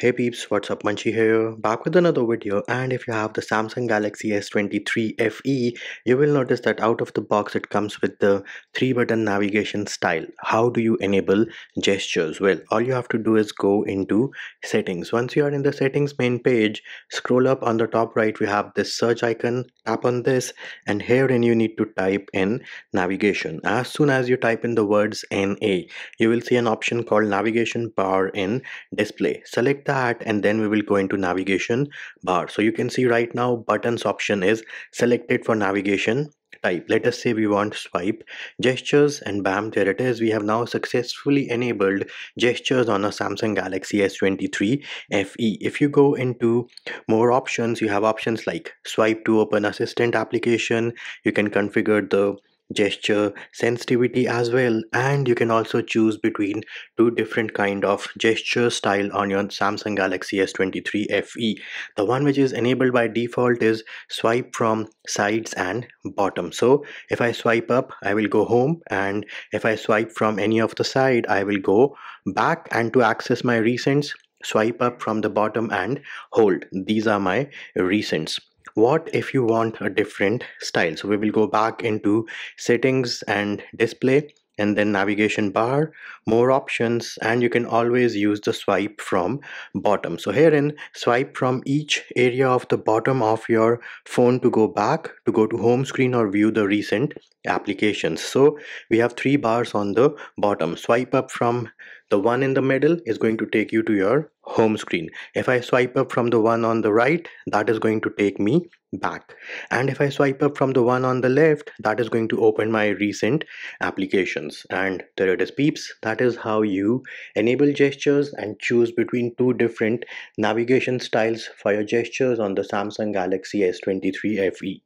Hey peeps, what's up? Munchy here, back with another video. And if you have the Samsung Galaxy S23 FE, you will notice that out of the box it comes with the three button navigation style. How do you enable gestures? Well, all you have to do is go into settings. Once you are in the settings main page, scroll up on the top right, we have this search icon. Tap on this, and herein you need to type in navigation. As soon as you type in the words NA, you will see an option called navigation bar in display. Select that and then we will go into navigation bar. So you can see right now buttons option is selected for navigation type. Let us say we want swipe gestures and bam there it is. We have now successfully enabled gestures on a samsung galaxy s23 fe if you go into more options you have options like swipe to open assistant application. You can configure the gesture sensitivity as well and you can also choose between two different kind of gesture style on your samsung galaxy s23 fe the one which is enabled by default is swipe from sides and bottom. So if i swipe up i will go home and if i swipe from any of the side i will go back and to access my recents swipe up from the bottom and hold. These are my recents what if you want a different style? So we will go back into settings and display and then navigation bar more options and you can always use the swipe from bottom. So herein swipe from each area of the bottom of your phone to go back to go to home screen or view the recent applications. So we have three bars on the bottom. Swipe up from the one in the middle is going to take you to your home screen. If i swipe up from the one on the right that is going to take me back. And if i swipe up from the one on the left that is going to open my recent applications. And there it is peeps. That is how you enable gestures and choose between two different navigation styles for your gestures on the samsung galaxy s23 fe